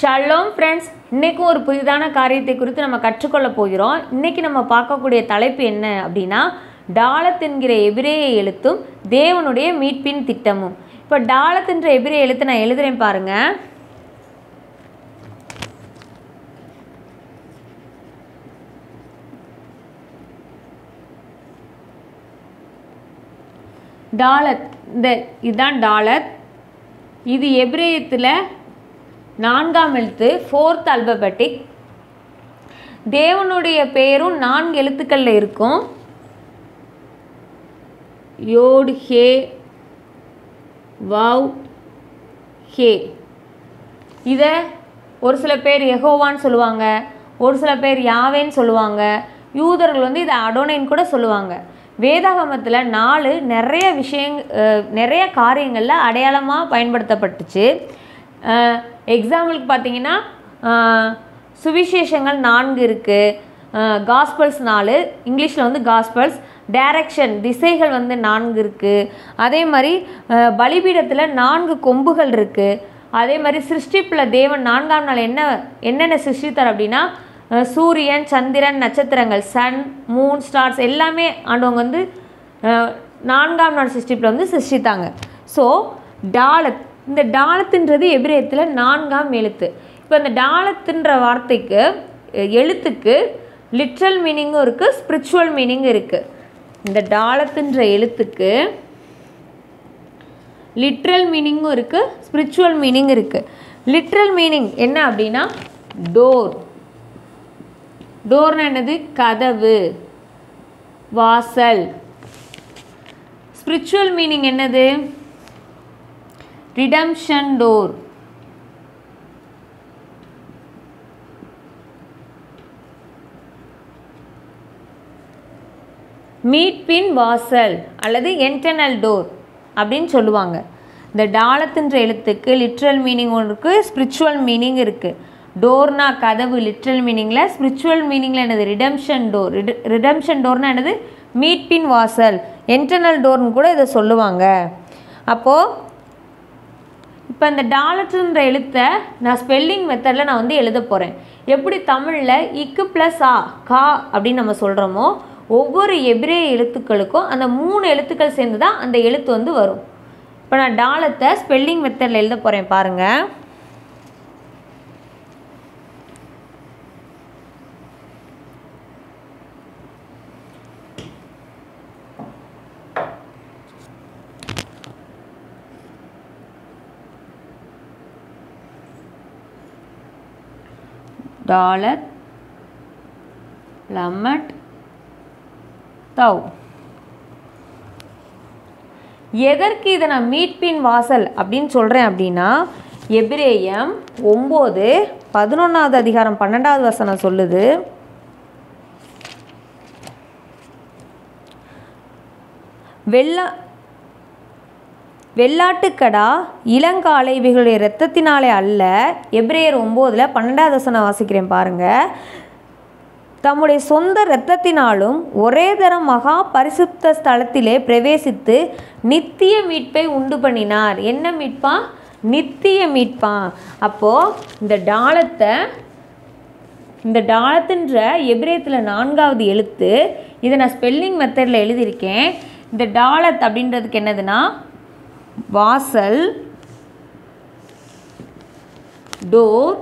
Shalom friends இன்றைக்கும் ஒரு புதிதான காரியத்தை குறித்து நம்ம கற்றுக்கொள்ள போகிறோம். இன்றைக்கி நம்ம பார்க்கக்கூடிய தலைப்பு என்ன அப்படின்னா டாலத் என்கிற எபிரேய எழுத்தும் தேவனுடைய மீட்பின் திட்டமும். இப்போ டாலத் என்ற எபிரேய எழுத்து நான் எழுதுறேன் பாருங்க. டாலத் இந்த இதுதான் டாலத். இது எபிரேயத்தில் நான்காம் எழுத்து ஃபோர்த் அல்பபெட்டிக் தேவனுடைய பெயரும் நான்கு எழுத்துக்களில் இருக்கும். யோட் ஹே வாவ் ஹே. இதை ஒரு சில பேர் யெகோவான்னு சொல்லுவாங்க ஒரு சில பேர் யாவேன்னு சொல்லுவாங்க. யூதர்கள் வந்து இதை அடோனைன்னு கூட சொல்லுவாங்க. வேதாகமத்தில் நாலு நிறைய விஷயங் நிறைய காரியங்களில் அடையாளமாக பயன்படுத்தப்பட்டுச்சு. எக்ஸாம்பிளுக்கு பார்த்தீங்கன்னா சுவிசேஷங்கள் நான்கு இருக்குது காஸ்பல்ஸ் நாலு இங்கிலீஷில் வந்து காஸ்பல்ஸ் டைரக்ஷன் திசைகள் வந்து நான்கு இருக்குது அதே மாதிரி பலிபீடத்தில் நான்கு கொம்புகள் இருக்குது அதே மாதிரி சிருஷ்டிப்பில் தேவன் நான்காம் நாள் என்ன என்னென்ன சிருஷ்டித்தார் அப்படின்னா சூரியன் சந்திரன் நட்சத்திரங்கள் சன் மூன் ஸ்டார்ஸ் எல்லாமே ஆண்டவங்க வந்து நான்காம் நாள் சிருஷ்டிப்பில் வந்து சிருஷ்டித்தாங்க. ஸோ டாலத் இந்த டாலத்துன்றது எபிரேயத்தில் நான்காம் எழுத்து. இப்போ இந்த டாலத்துன்ற வார்த்தைக்கு எழுத்துக்கு லிட்ரல் மீனிங்கும் இருக்குது ஸ்பிரிச்சுவல் மீனிங் இருக்குது இந்த டாலத்துன்ற எழுத்துக்கு லிட்ரல் மீனிங்கும் இருக்குது ஸ்பிரிச்சுவல் மீனிங் இருக்குது லிட்ரல் மீனிங் என்ன அப்படின்னா டோர் டோர்னா என்னது? கதவு. வாசல். ஸ்பிரிச்சுவல் மீனிங் என்னது? ரிடம்ஷன் டோர் மீட்பின் வாசல் அல்லது என்டர்னல் டோர் அப்படின்னு சொல்லுவாங்க. இந்த டாலத்துன்ற எழுத்துக்கு லிட்ரல் மீனிங் ஒன்று இருக்குது ஸ்பிரிச்சுவல் மீனிங் இருக்குது டோர்னா கதவு லிட்ரல் மீனிங்கில் ஸ்பிரிச்சுவல் மீனிங்கில் என்னது? ரிடம்ஷன் டோர் ரிடம்ஷன் டோர்னா என்னது? மீட்பின் வாசல் என்டர்னல் டோர்னு கூட இதை சொல்லுவாங்க. அப்போது இப்போ இந்த டாலர்ன்ற எழுத்தை நான் ஸ்பெல்லிங் மெத்தடில் நான் வந்து எழுத போகிறேன் எப்படி தமிழில் இக்கு ப்ளஸ் ஆ கா அப்படின்னு நம்ம சொல்கிறோமோ ஒவ்வொரு எபிரே எழுத்துக்களுக்கும் அந்த மூணு எழுத்துக்கள் சேர்ந்து தான் அந்த எழுத்து வந்து வரும். இப்போ நான் டாலத்தை ஸ்பெல்லிங் மெத்தடில் எழுத போகிறேன் பாருங்கள் டாலர் லமட் தவ் எதற்கு இதை நான் மீட்பின் வாசல் அப்படின்னு சொல்கிறேன் அப்படின்னா எபிரேயம் ஒம்பது பதினொன்றாவது அதிகாரம் பன்னெண்டாவது வசனம் சொல்லுது. வெள்ளா வெள்ளாட்டுக்கடா இளங்காலை இவைகளுடைய இரத்தத்தினாலே அல்ல. எப்ரேயர் ஒம்போதில் பன்னெண்டாவது வசனம் வாசிக்கிறேன் பாருங்கள் தம்முடைய சொந்த இரத்தத்தினாலும் ஒரே தரம் மகா பரிசுத்த ஸ்தலத்திலே பிரவேசித்து நித்திய மீட்பை உண்டு பண்ணினார். என்ன மீட்பா? நித்திய மீட்பா. அப்போது இந்த டாலத்தை இந்த டாலத்துன்ற எபிரேயத்தில் நான்காவது எழுத்து இதை நான் ஸ்பெல்லிங் மெத்தடில் எழுதியிருக்கேன். இந்த டாலத் அப்படின்றதுக்கு என்னதுன்னா வாசல் டோர்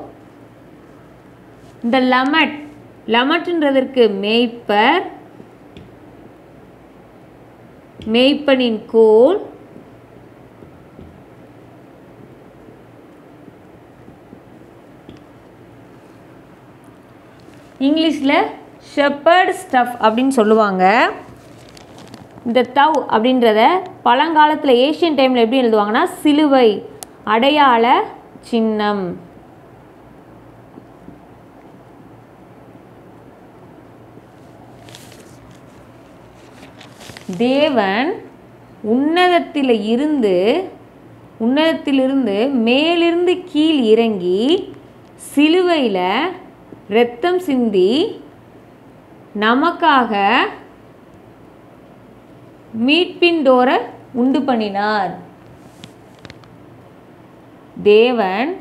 இந்த லமட் லமட்ன்றதற்கு மேய்ப்பர் மேய்ப்பனின் கோல் இங்கிலீஷில் ஷெப்பர்ட் ஸ்டஃப் அப்படின்னு சொல்லுவாங்க. இந்த தவ் அப்படின்றத பழங்காலத்தில் ஏஷியன் டைமில் எப்படி எழுதுவாங்கன்னா சிலுவை அடையாள சின்னம். தேவன் உன்னதத்தில் இருந்து உன்னதத்திலிருந்து மேலிருந்து கீழ் இறங்கி சிலுவையில் இரத்தம் சிந்தி நமக்காக மீட்பின் டோரை உண்டு பண்ணினார். தேவன்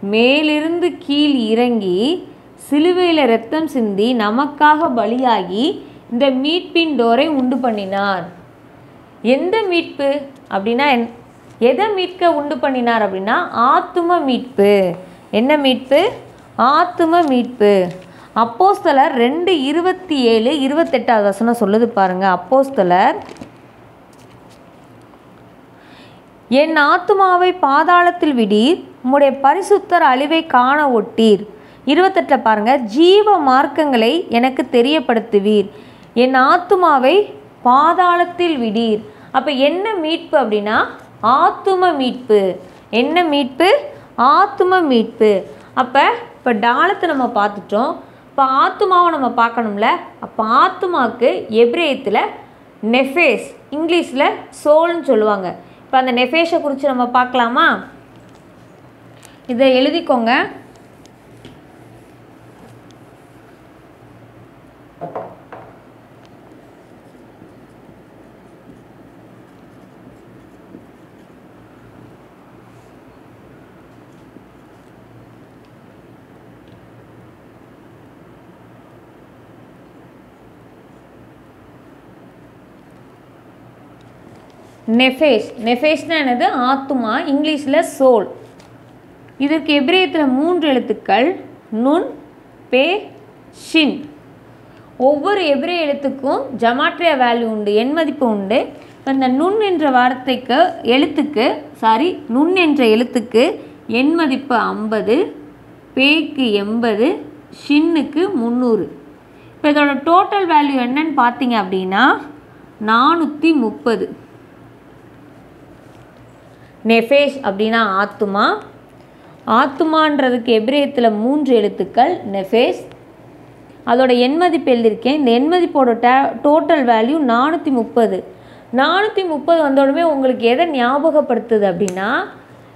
மேலிருந்து கீழ் இறங்கி சிலுவையில் ரத்தம் சிந்தி நமக்காக பலியாகி இந்த மீட்பின் டோரை உண்டு பண்ணினார். எந்த மீட்பு? அப்படின்னா என்- எதை மீட்க உண்டு பண்ணினார் அப்படின்னா ஆத்தும மீட்பு. என்ன மீட்பு? ஆத்தும மீட்பு. அப்போஸ்தலர் ரெண்டு இருபத்தி ஏழு இருபத்தெட்டாவது வசனம் சொல்லுது பாருங்க. அப்போஸ்தலர் என் ஆத்துமாவை பாதாளத்தில் விடீர் உம்முடைய பரிசுத்தர் அழிவை காண ஒட்டீர். இருபத்தெட்டில் பாருங்க ஜீவ மார்க்கங்களை எனக்கு தெரியப்படுத்துவீர். என் ஆத்துமாவை பாதாளத்தில் விடீர். அப்போ என்ன மீட்பு அப்படின்னா ஆத்தும மீட்பு. என்ன மீட்பு? ஆத்தும மீட்பு. அப்போ இப்போ டாலத்தை நம்ம பார்த்துட்டோம். ஆத்துமாவை நம்ம பார்க்கணும்ல? அப்போ ஆத்துமாவுக்கு எப்ரேயத்தில் நெஃபேஸ் இங்கிலீஷில் சோல்னு சொல்லுவாங்க. இப்போ அந்த நெஃபேஷை குறித்து நம்ம பார்க்கலாமா? இதை எழுதிக்கோங்க. நெஃபேஷ் நெஃபேஷ்னா என்னது? ஆத்துமா இங்கிலீஷில் சோல். இதற்கு எபிரேயத்தில் மூன்று எழுத்துக்கள் நுண் பே ஷின். ஒவ்வொரு எபிரேய எழுத்துக்கும் ஜமாட்ரியா வேல்யூ உண்டு எண் மதிப்பு உண்டு. அந்த இந்த நுண் என்ற வார்த்தைக்கு எழுத்துக்கு சாரி நுண் என்ற எழுத்துக்கு எண் மதிப்பு ஐம்பது பேக்கு எண்பது ஷின்னுக்கு முந்நூறு இப்போ இதோட டோட்டல் வேல்யூ என்னன்னு பார்த்தீங்க அப்படின்னா நானூற்றி முப்பது. நெஃபேஷ் அப்படின்னா ஆத்துமா. ஆத்துமான்றதுக்கு எபிரேத்தில் மூன்று எழுத்துக்கள் நெஃபேஸ் அதோட எண்மதிப்பு எழுதியிருக்கேன். இந்த எண்மதிப்போட டே டோட்டல் வேல்யூ நானூற்றி முப்பது நானூற்றி முப்பது வந்தோடனே உங்களுக்கு எதை ஞாபகப்படுத்துது அப்படின்னா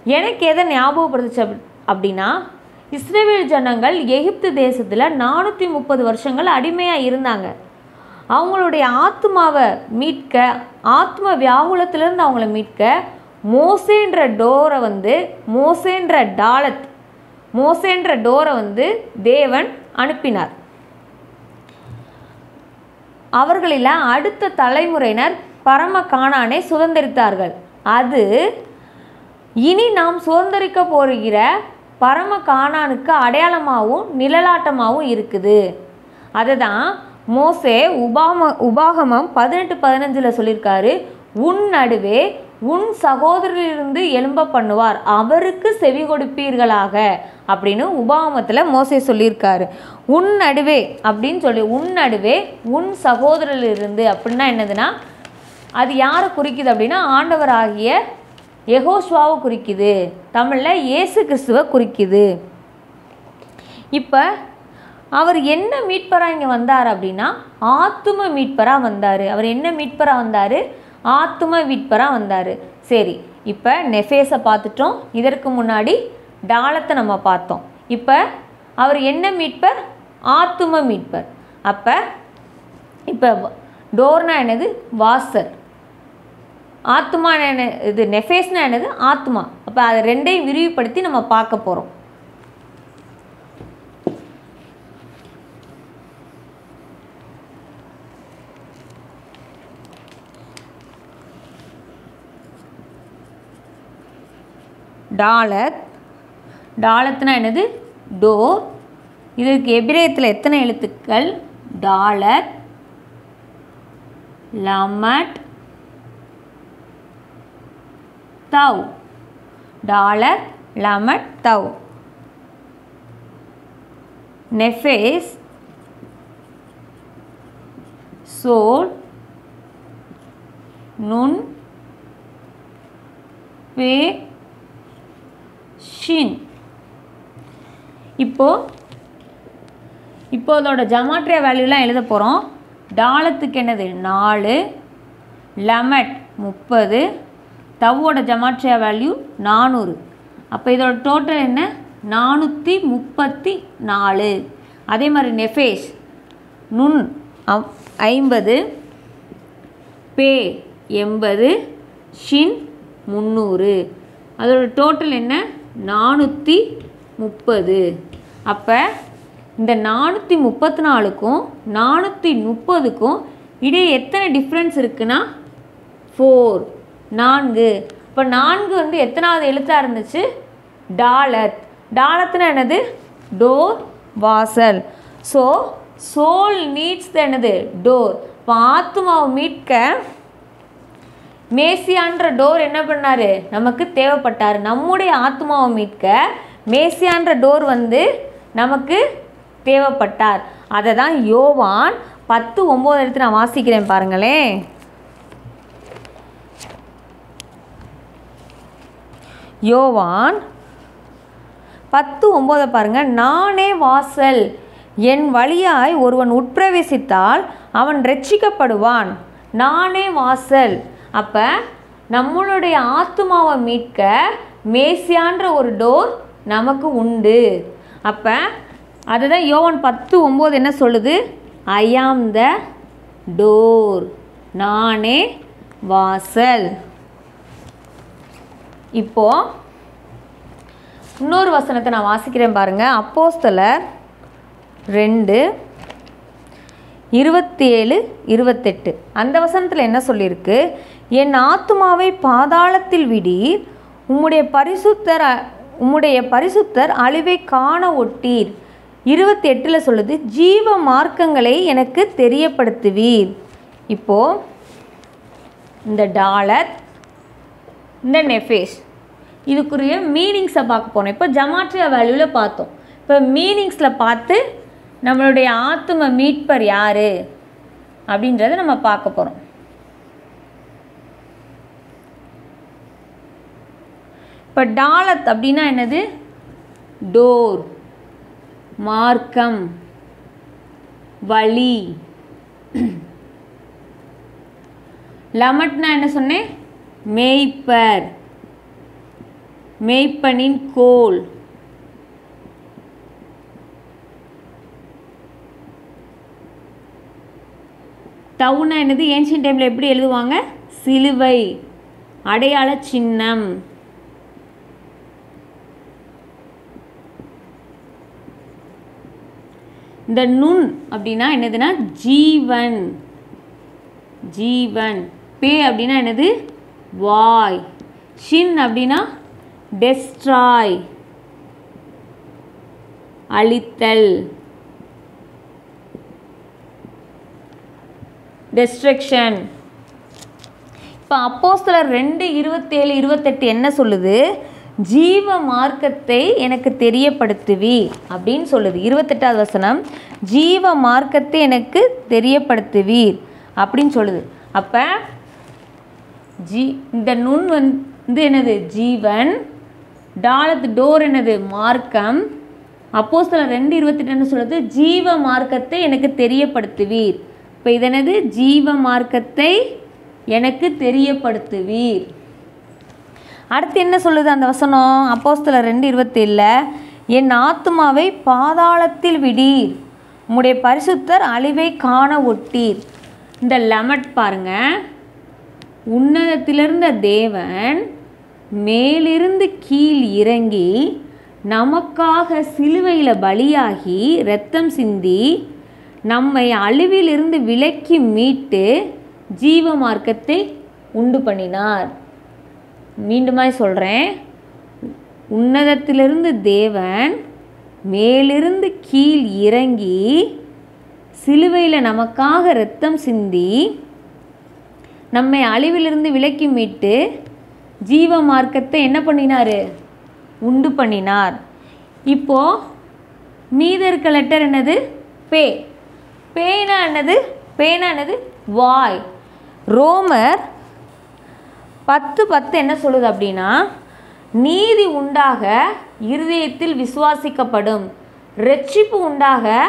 எனக்கு எதை ஞாபகப்படுத்துச்சு அப் அப்படின்னா இஸ்ரேவேல் ஜனங்கள் எகிப்து தேசத்தில் நானூற்றி முப்பது வருஷங்கள் அடிமையாக இருந்தாங்க. அவங்களுடைய ஆத்மாவை மீட்க ஆத்ம வியாகுலத்திலேருந்து அவங்கள மீட்க மோசேன்ற டோரை வந்து மோசேன்ற டாலத் மோசேன்ற டோரை வந்து தேவன் அனுப்பினார். அவர்களில் அடுத்த தலைமுறையினர் பரம காணானை சுதந்திரித்தார்கள். அது இனி நாம் சுதந்திரிக்க போகிற பரம காணானுக்கு அடையாளமாகவும் நிழலாட்டமாகவும் இருக்குது. அதுதான் மோசே உபாம உபாகமம் பதினெட்டு பதினஞ்சில் சொல்லியிருக்காரு. உன் நடுவே உன் சகோதரரிலிருந்து எழும்ப பண்ணுவார். அவருக்கு செவி கொடுப்பீர்களாக. அப்படின்னு உபாமத்தில் மோசை சொல்லியிருக்காரு. உன் நடுவே அப்படின்னு சொல்லி உன் நடுவே உன் சகோதரரிலிருந்து அப்படின்னா என்னதுன்னா அது யாரை குறிக்குது அப்படின்னா ஆண்டவராகிய எகோஸ்வாவை குறிக்குது. தமிழில் இயேசு கிறிஸ்துவை குறிக்குது. இப்போ அவர் என்ன மீட்பராக இங்கே வந்தார் அப்படின்னா ஆத்தும மீட்பராக வந்தார். அவர் என்ன மீட்பராக வந்தார்? ஆத்தும மீட்பராக வந்தார். சரி இப்போ நெஃபேஸை பார்த்துட்டோம். இதற்கு முன்னாடி டாலத்தை நம்ம பார்த்தோம். இப்போ அவர் என்ன மீட்பர்? ஆத்தும மீட்பர். அப்போ இப்போ டோர்னா என்னது? வாசல். ஆத்மா என்ன இது நெஃபேஸ்னா என்னது? ஆத்மா அப்போ அதை ரெண்டையும் விரிவுபடுத்தி நம்ம பார்க்க போகிறோம் டாலத் டாலத்னா என்னது? டோ. இதற்கு எபிரேயத்தில் எத்தனை எழுத்துக்கள்? டாலர். லமட். தவ். டாலர் லமட் தவ். நெஃபேஸ். சோல். நுண். பே. ஷின். இப்போ இப்போ அதோட ஜமாட்ரியா வேல்யூலாம் எழுத போகிறோம் டாலத்துக்கு என்னது? நாலு. லெமட் முப்பது. தவ்வோட ஜமாட்ரியா வேல்யூ நானூறு. அப்போ இதோட டோட்டல் என்ன? நானூற்றி முப்பத்தி நாலு. அதே மாதிரி நெஃபேஸ் நுண் ஐம்பது. பே எண்பது. ஷின் முந்நூறு. அதோட டோட்டல் என்ன? நானூற்றி முப்பது. அப்போ இந்த நானூற்றி முப்பத்தி நாலுக்கும் நானூற்றி முப்பதுக்கும் இடையே எத்தனை டிஃப்ரென்ஸ் இருக்குன்னா ஃபோர் நான்கு. இப்போ நான்கு வந்து எத்தனாவது எழுத்தாக இருந்துச்சு? டாலத். டாலத்னா என்னது? டோர் வாசல். ஸோ சோல் நீட்ஸ் என்னது? டோர். இப்போ ஆத்மாவை மீட்க மேசியான்ற டோர் என்ன பண்ணார்? நமக்கு தேவைப்பட்டார். நம்முடைய ஆத்மாவை மீட்க மேசியான்ற டோர் வந்து நமக்கு தேவைப்பட்டார். அதை தான் யோவான் பத்து ஒம்பது எடுத்து நான் வாசிக்கிறேன் பாருங்களேன். யோவான் பத்து ஒம்போதை பாருங்க. நானே வாசல் என் வழியாய் ஒருவன் உட்பிரவேசித்தால் அவன் ரட்சிக்கப்படுவான் நானே வாசல் அப்போ நம்மளுடைய ஆத்மாவை மீட்க மேசியான்ற ஒரு டோர் நமக்கு உண்டு. அப்போ அதுதான் யோவன் பத்து ஒம்பது என்ன சொல்லுது? ஐ ஆம் த டோர் நானே வாசல். இப்போ இன்னொரு வசனத்தை நான் வாசிக்கிறேன் பாருங்கள் அப்போஸ்தலர் ரெண்டு இருபத்தி ஏழு இருபத்தெட்டு. அந்த வசனத்தில் என்ன சொல்லியிருக்கு என் ஆத்துமாவை பாதாளத்தில் விடீர் உம்முடைய பரிசுத்தர் அ- உம்முடைய பரிசுத்தர் அழிவை காண ஒட்டீர். இருபத்தி எட்டில் சொல்லுது ஜீவ மார்க்கங்களை எனக்கு தெரியப்படுத்துவீர். இப்போது இந்த டாலர் இந்த நெஃபேஸ் இதுக்குரிய மீனிங்ஸை பார்க்க போனோம் இப்போ ஜமாட்ரியா வேல்யூவில் பார்த்தோம். இப்போ மீனிங்ஸில் பார்த்து நம்மளுடைய ஆத்தும மீட்பர் யார்? அப்படின்றத நம்ம பார்க்க போகிறோம் இப்போ டாலத் அப்படின்னா என்னது? டோர் மார்க்கம் வழி. லமட்னா என்ன சொன்னேன்? மேய்ப்பர். மேய்ப்பனின் கோல். டவுனா என்னது? ஏன்ஷியன் டைமில் எப்படி எழுதுவாங்க? சிலுவை அடையாள சின்னம். இந்த நுண் அப்படின்னா என்னதுன்னா ஜீவன். ஜீவன். பே அப்படின்னா என்னது? வாய். ஷின் அப்படின்னா டெஸ்ட்ராய் அழித்தல். டெஸ்ட்ரக்ஷன் இப்போ அப்போஸ்தலர் ரெண்டு இருபத்தேழு இருபத்தெட்டு என்ன சொல்லுது? ஜீவ மார்க்கத்தை எனக்கு தெரியப்படுத்துவி அப்படின்னு சொல்லுது. இருபத்தெட்டாவது வசனம் ஜீவ மார்க்கத்தை எனக்கு தெரியப்படுத்துவீர் அப்படின்னு சொல்லுது. அப்போ ஜீ இந்த நுண் வந்து என்னது? ஜீவன் டாலத்து டோர் என்னது? மார்க்கம் அப்போஸ்தலர் ரெண்டு இருபத்தெட்டுன்னு சொல்லுது ஜீவ மார்க்கத்தை எனக்கு தெரியப்படுத்துவீர் இப்போ இது ஜீவ மார்க்கத்தை எனக்கு தெரியப்படுத்துவீர் அடுத்து என்ன சொல்லுது அந்த வசனம்? அப்போஸ்தல ரெண்டு இருபத்தேழில் என் ஆத்துமாவை பாதாளத்தில் விடீர். உம்முடைய பரிசுத்தர் அழிவை காண ஒட்டீர். இந்த லெமட் பாருங்க. உன்னதத்திலிருந்த தேவன் மேலிருந்து கீழ் இறங்கி நமக்காக சிலுவையில் பலியாகி ரத்தம் சிந்தி நம்மை அழிவிலிருந்து விலக்கி மீட்டு ஜீவ மார்க்கத்தை உண்டு பண்ணினார். மீண்டுமாய் சொல்கிறேன் உன்னதத்திலிருந்து தேவன் மேலிருந்து கீழ் இறங்கி சிலுவையில் நமக்காக இரத்தம் சிந்தி நம்மை அழிவிலிருந்து விலக்கி மீட்டு ஜீவ மார்க்கத்தை என்ன பண்ணினார்? உண்டு பண்ணினார். இப்போ மீத இருக்க லெட்டர் என்னது? பே. பேனா என்னது? பேனா என்னது? வாய். ரோமர் பத்து பத்து என்ன சொல்லுது அப்படின்னா நீதி உண்டாக இருதயத்தில் விசுவாசிக்கப்படும். ரட்சிப்பு உண்டாக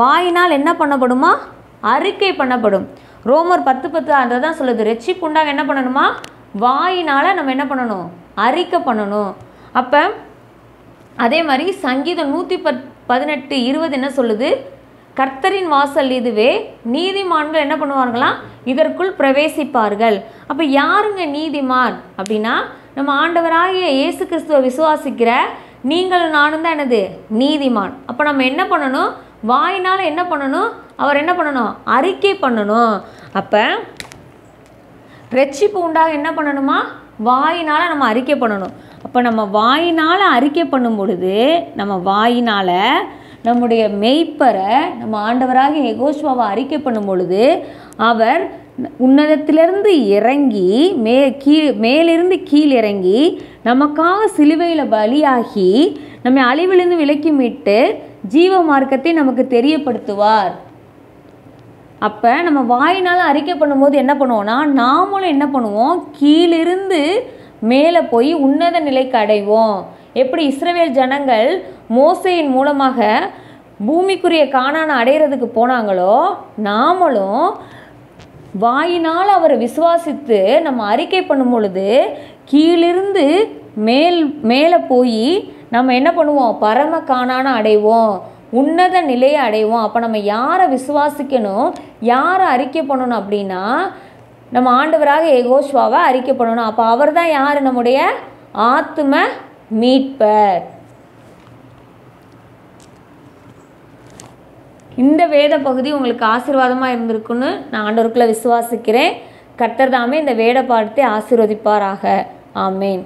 வாயினால் என்ன பண்ணப்படுமா? அறிக்கை பண்ணப்படும். ரோமர் பத்து பத்து அதை தான் சொல்லுது ரட்சிப்பு உண்டாக என்ன பண்ணணுமா? வாயினால் நம்ம என்ன பண்ணணும்? அறிக்கை பண்ணணும். அப்போ அதே மாதிரி சங்கீதம் நூற்றி பத் பதினெட்டு இருபது என்ன சொல்லுது? கர்த்தரின் வாசல் இதுவே. நீதிமான்கள் என்ன பண்ணுவார்களாம்? இதற்குள் பிரவேசிப்பார்கள். அப்போ யாருங்க நீதிமான்? அப்படின்னா நம்ம ஆண்டவராகிய இயேசு கிறிஸ்துவை விசுவாசிக்கிற நீங்களும் நானும் தான் என்னது? நீதிமான். அப்போ நம்ம என்ன பண்ணணும்? வாயினால் என்ன பண்ணணும்? அவர் என்ன பண்ணணும்? அறிக்கை பண்ணணும். அப்போ ரட்சிப்பு உண்டாக என்ன பண்ணணுமா? வாயினால் நம்ம அறிக்கை பண்ணணும். அப்போ நம்ம வாயினால் அறிக்கை பண்ணும் பொழுது நம்ம வாயினால் நம்முடைய மெய்ப்பரை நம்ம ஆண்டவராக எகோஸ்வாவை அறிக்கை பண்ணும் பொழுது அவர் உன்னதத்திலிருந்து இறங்கி மே கீழ் மேலிருந்து கீழ் இறங்கி நமக்காக சிலுவையில் பலியாகி நம்மை அழிவிலிருந்து விலக்கி மீட்டு ஜீவ மார்க்கத்தை நமக்கு தெரியப்படுத்துவார். அப்போ நம்ம வாயினால் அறிக்கை பண்ணும்போது என்ன பண்ணுவோம்னா நாமளும் என்ன பண்ணுவோம்? கீழிருந்து மேலே போய் உன்னத நிலைக்கு அடைவோம். எப்படி? இஸ்ரவேல் ஜனங்கள் மோசையின் மூலமாக பூமிக்குரிய காணான அடையிறதுக்கு போனாங்களோ நாமளும் வாயினால் அவரை விசுவாசித்து நம்ம அறிக்கை பண்ணும் பொழுது கீழிருந்து மேல் மேலே போய் நம்ம என்ன பண்ணுவோம்? பரம காணான அடைவோம் உன்னத நிலையை அடைவோம். அப்போ நம்ம யாரை விசுவாசிக்கணும்? யாரை அறிக்கை பண்ணணும் அப்படின்னா நம்ம ஆண்டவராக ஏகோஷ்வாவை அறிக்கை பண்ணணும். அப்போ அவர் தான் யார்? நம்முடைய ஆத்தும மீட்பர். இந்த வேத பகுதி உங்களுக்கு ஆசீர்வாதமாக இருந்திருக்குன்னு நான் ஆண்டவருக்குள்ளே விசுவாசிக்கிறேன். கர்த்தர் தாமே இந்த வேத பாடத்தை ஆசீர்வதிப்பாராக. ஆமேன்.